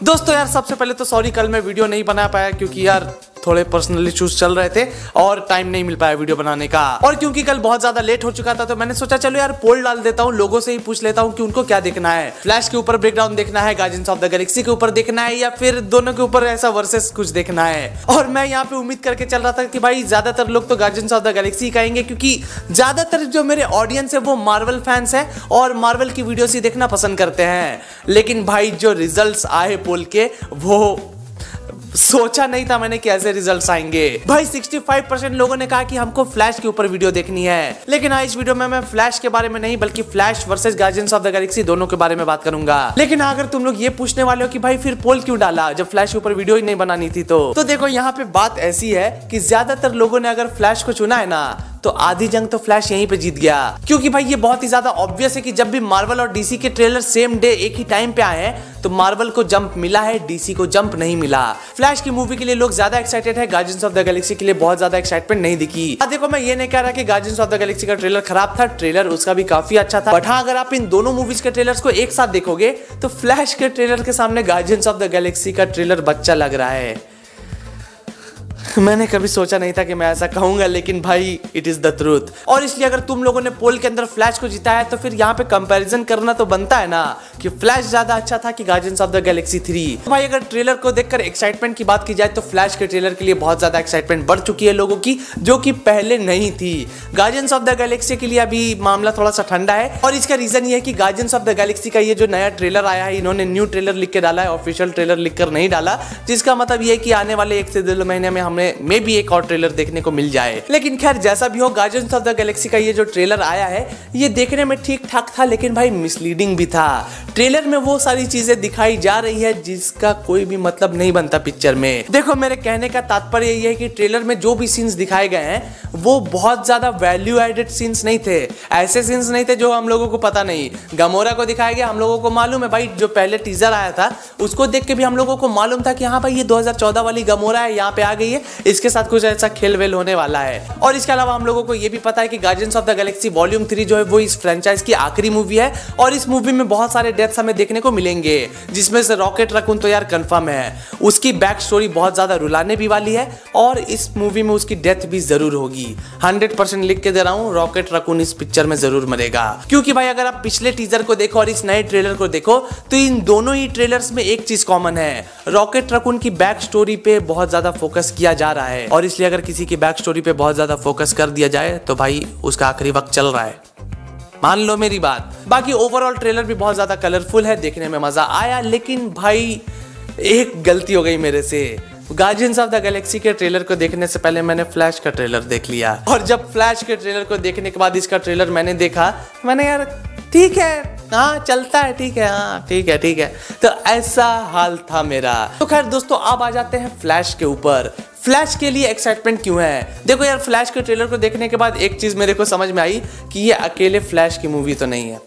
दोस्तों यार सबसे पहले तो सॉरी कल मैं वीडियो नहीं बना पाया क्योंकि यार थोड़े पर्सनल इश्यूज़ चल रहे थे और टाइम नहीं मिल पाया वीडियो बनाने का। और क्योंकि कल बहुत ज़्यादा लेट हो चुका था तो मैंने सोचा, चलो यार पोल डाल देता हूँ, लोगों से ही पूछ लेता हूँ कि उनको क्या देखना है। फ्लैश के ऊपर ब्रेकडाउन देखना है गार्जियंस ऑफ़ द गैलेक्सी के ऊपर देखना है या फिर दोनों के ऊपर ऐसा वर्सेस कुछ देखना है? और मैं यहाँ पे उम्मीद करके चल रहा था कि भाई, ज़्यादातर लोग तो गार्जियंस ऑफ़ द गैलेक्सी कहेंगे क्योंकि ज़्यादातर जो मेरे ऑडियंस है वो मार्वल फैंस है और मार्वल की वीडियोस ही देखना पसंद करते हैं। लेकिन भाई, जो रिजल्ट्स आए पोल के, वो सोचा नहीं था मैंने कैसे रिज़ल्ट आएँगे। भाई 65 परसेंट लोगों ने कहा कि हमको फ्लैश के ऊपर वीडियो देखनी है। लेकिन आज इस वीडियो में मैं फ्लैश के बारे में नहीं, बल्कि Flash versus Guardians of the Galaxy दोनों के बारे में बात करूँगा। लेकिन अगर तुम लोग ये पूछने वाले हो कि भाई, फिर पोल क्यों डाला? जब फ्लैश के ऊपर वीडियो ही नहीं बनानी थी तो। तो देखो, यहाँ पे बात ऐसी है की ज़्यादातर लोगों ने अगर फ्लैश को चुना है ना तो आधी जंग तो फ्लैश यहीं पे जीत गया। क्योंकि भाई ये बहुत ही ज़्यादा ऑब्वियस है कि जब भी मार्वल और डीसी के ट्रेलर सेम डे एक ही टाइम पे आए हैं तो मार्वल को जंप मिला है डीसी को जंप नहीं मिला। फ्लैश की मूवी के लिए लोग ज़्यादा एक्साइटेड है गार्जियंस ऑफ़ द गैलेक्सी के लिए बहुत ज़्यादा एक्साइटमेंट नहीं दिखी। देखो, मैं ये नहीं कह रहा कि गार्जियंस ऑफ़ द गैलेक्सी का ट्रेलर खराब था ट्रेलर उसका भी काफ़ी अच्छा था। बट हाँ अगर आप इन दोनों मूवीज़ के ट्रेलर को एक साथ देखोगे तो फ्लैश के ट्रेलर के सामने गार्जियंस ऑफ़ द गैलेक्सी का ट्रेलर बच्चा लग रहा है। मैंने कभी सोचा नहीं था कि मैं ऐसा कहूँगा, लेकिन भाई इट इज़ द ट्रूथ और इसलिए अगर तुम लोगों ने पोल के अंदर फ्लैश को जीता है तो फिर यहाँ पे कंपैरिजन करना तो बनता है ना, कि फ्लैश ज़्यादा अच्छा था कि Guardians of the Galaxy three तो भाई, अगर ट्रेलर को देखकर एक्साइटमेंट की बात की जाए तो फ्लैश के ट्रेलर के लिए बहुत ज़्यादा एक्साइटमेंट बढ़ चुकी है लोगों की, जो कि पहले नहीं थी. गार्जियंस ऑफ़ द गैलेक्सी के लिए अभी मामला थोड़ा सा ठंडा है, और इसका रीजन ये है कि गार्जियंस ऑफ़ द गैलेक्सी का ये जो नया ट्रेलर आया है, इन्होंने न्यू ट्रेलर लिख के डाला है ऑफिशियल ट्रेलर लिखकर नहीं डाला, जिसका मतलब ये कि आने वाले एक से दो महीने में हमें मे भी एक और ट्रेलर देखने को मिल जाए। लेकिन खैर, जैसा भी हो गार्जियंस ऑफ़ द गैलेक्सी का ये जो ट्रेलर आया है, ये देखने में ठीक ठाक था, लेकिन भाई मिसलीडिंग भी था। ट्रेलर में वो सारी चीज़ें दिखाई जा रही है, जिसका कोई भी मतलब नहीं बनता पिक्चर में। देखो, मेरे कहने का तात्पर्य ये है कि ट्रेलर में जो भी सीन्स दिखाए गए हैं, वो बहुत ज़्यादा वैल्यू एडेड सीन्स नहीं थे। ऐसे सीन्स नहीं थे जो हम लोगों को पता नहीं। गमोरा को दिखाया गया, हम लोगों को मालूम है भाई, जो पहले टीजर आया था, उसको देख के भी हम लोगों को मालूम था कि हाँ भाई, ये 2014 वाली गमोरा है, यहाँ पे आ गई है। इसके साथ कुछ ऐसा खेल वेल होने वाला है। और इसके अलावा हम लोगों को ये भी पता है कि Guardians of the Galaxy volume three जो है वो इस फ्रेंचाइज की आखिरी मूवी है और इस मूवी में बहुत सारे डेथ्स हमें देखने को मिलेंगे, जिसमें से रॉकेट रकून तो यार कंफर्म है। उसकी बैक स्टोरी बहुत ज़्यादा रुलाने भी वाली है और इस मूवी में उसकी डेथ भी ज़रूर होगी। हंड्रेड परसेंट लिख के दे रहा हूँ रॉकेट रकून इस पिक्चर में ज़रूर मरेगा। क्योंकि भाई अगर आप पिछले टीजर को देखो और इस नए ट्रेलर को देखो तो इन दोनों ही ट्रेलर्स में एक चीज़ कॉमन है। रॉकेट रकून की बैक स्टोरी पे बहुत ज़्यादा फोकस किया जा रहा है। और इसलिए अगर किसी की बैक स्टोरी पे बहुत ज़्यादा फोकस कर दिया जाए तो भाई उसका आखिरी वक्त चल रहा है। मान लो मेरी बात। बाकी ओवरऑल ट्रेलर भी बहुत ज़्यादा कलरफुल है, देखने में मज़ा आया, लेकिन भाई एक गलती हो गई मेरे से। गार्जियंस ऑफ़ द गैलेक्सी के ट्रेलर को देखने से पहले मैंने फ्लैश का ट्रेलर देख लिया। और जब फ्लैश के ट्रेलर को देखने के बाद इसका ट्रेलर मैंने देखा, मैंने यार, ठीक है हाँ चलता है, ठीक है हाँ ठीक है ठीक है। तो ऐसा हाल था मेरा। तो खैर दोस्तों, अब आ जाते हैं फ्लैश के ऊपर। फ्लैश के लिए एक्साइटमेंट क्यों है? देखो यार फ्लैश के ट्रेलर को देखने के बाद एक चीज़ मेरे को समझ में आई कि ये अकेले फ्लैश की मूवी तो नहीं है।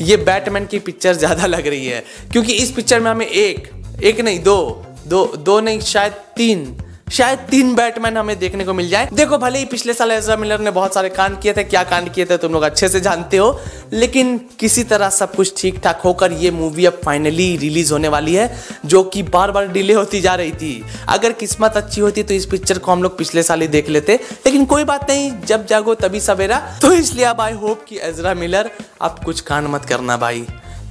ये बैटमैन की पिक्चर ज़्यादा लग रही है। क्योंकि इस पिक्चर में हमें एक एक नहीं, दो दो दो नहीं, शायद तीन शायद तीन बैटमैन हमें देखने को मिल जाए। देखो, भले ही पिछले साल एजरा मिलर ने बहुत सारे कांड किए थे, क्या कांड किए थे तुम लोग अच्छे से जानते हो, लेकिन किसी तरह सब कुछ ठीक ठाक होकर ये मूवी अब फाइनली रिलीज़ होने वाली है, जो कि बार बार डिले होती जा रही थी। अगर किस्मत अच्छी होती तो इस पिक्चर को हम लोग पिछले साल ही देख लेते, लेकिन कोई बात नहीं, जब जागो तभी सवेरा। तो इसलिए अब आई होप कि एजरा मिलर अब कुछ कांड मत करना भाई।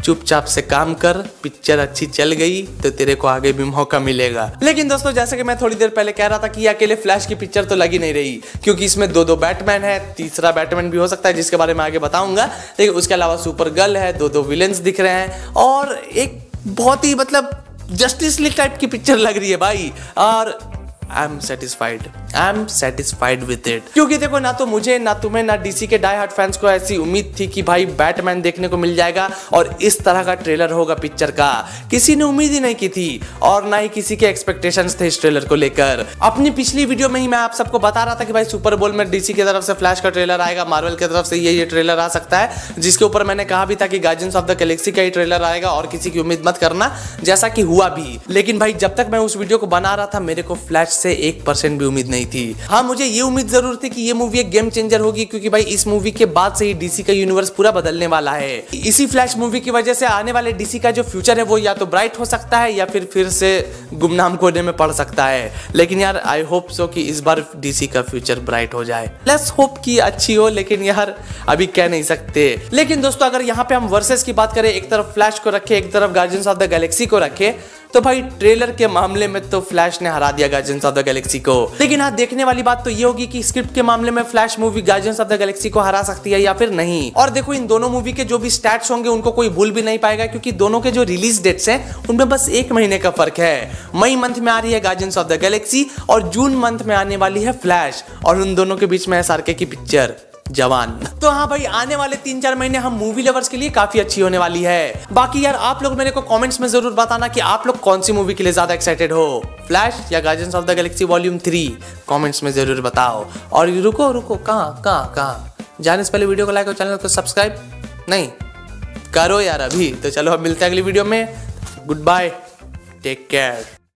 चुपचाप से काम कर पिक्चर अच्छी चल गई तो तेरे को आगे भी मौका मिलेगा। लेकिन दोस्तों, जैसे कि मैं थोड़ी देर पहले कह रहा था कि अकेले फ्लैश की पिक्चर तो लगी नहीं रही, क्योंकि इसमें दो दो बैटमैन है, तीसरा बैटमैन भी हो सकता है, जिसके बारे में आगे बताऊँगा। लेकिन उसके अलावा सुपर गर्ल है दो दो विलेंस दिख रहे हैं, और एक बहुत ही मतलब जस्टिस लीग टाइप की पिक्चर लग रही है भाई। और I am satisfied I am satisfied with it क्योंकि देखो, ना तो मुझे, ना तुम्हें, ना डीसी के डाई हार्ट फैंस को ऐसी उम्मीद थी कि भाई बैटमैन देखने को मिल जाएगा और इस तरह का ट्रेलर होगा पिक्चर का। किसी ने उम्मीद ही नहीं की थी और ना ही किसी के एक्सपेक्टेशंस थे इस ट्रेलर को लेकर। अपनी पिछली वीडियो में ही मैं आप सबको बता रहा था कि भाई सुपर बोल में डीसी की तरफ़ से फ्लैश का ट्रेलर आएगा मार्वल की तरफ़ से ये ये ट्रेलर आ सकता है, जिसके ऊपर मैंने कहा भी था कि गार्जियंस ऑफ़ द गैलेक्सी का ही ट्रेलर आएगा और किसी की उम्मीद मत करना, जैसा कि हुआ भी। लेकिन भाई, जब तक मैं उस वीडियो को बना रहा था, मेरे को फ्लैश से एक परसेंट भी उम्मीद नहीं थी। हाँ मुझे ये उम्मीद ज़रूर थी कि ये मूवी एक गेम चेंजर होगी, क्योंकि भाई इस मूवी के बाद से ही डीसी का यूनिवर्स पूरा बदलने वाला है। इसी फ्लैश मूवी की वजह से आने वाले डीसी का जो फ्यूचर है, वो या तो ब्राइट हो सकता है, या फिर फिर से गुमनाम कोने में पड़ सकता है। लेकिन यार आई होप सो कि इस बार डीसी का फ्यूचर ब्राइट हो जाए। लेट्स होप कि अच्छी हो, लेकिन यार, अभी कह नहीं सकते। लेकिन दोस्तों, अगर यहाँ पे हम वर्सेस की बात करें, एक तरफ़ फ्लैश को रखे, एक तरफ़ गार्जियंस ऑफ़ द गैलेक्सी को रखे तो भाई ट्रेलर के मामले में तो फ्लैश ने हरा दिया गार्जियंस ऑफ़ द गैलेक्सी को। लेकिन हाँ देखने वाली बात तो ये होगी कि स्क्रिप्ट के मामले में Flash movie Guardians of the Galaxy को हरा सकती है या फिर नहीं। और देखो, इन दोनों मूवी के जो भी स्टैट्स होंगे, उनको कोई भूल भी नहीं पाएगा, क्योंकि दोनों के जो रिलीज़ डेट्स हैं, उनमें बस एक महीने का फ़र्क है। मई मंथ में आ रही है गार्जियंस ऑफ़ द गैलेक्सी और जून मंथ में आने वाली है फ्लैश और उन दोनों के बीच में है सार्के की पिक्चर जवान। तो हाँ भाई, आने वाले तीन चार महीने हम मूवी लवर्स के लिए काफ़ी अच्छी होने वाली है। बाकी यार, आप लोग मेरे को कमेंट्स में ज़रूर बताना कि आप लोग कौन सी मूवी के लिए ज़्यादा एक्साइटेड हो। फ्लैश या guardians of the galaxy volume three comments में ज़रूर बताओ। और रुको रुको, कहाँ कहाँ कहाँ? जाने से पहले वीडियो को लाइक और चैनल को सब्सक्राइब नहीं, करो यार अभी। तो चलो, अब मिलते हैं अगली वीडियो में। Good bye take care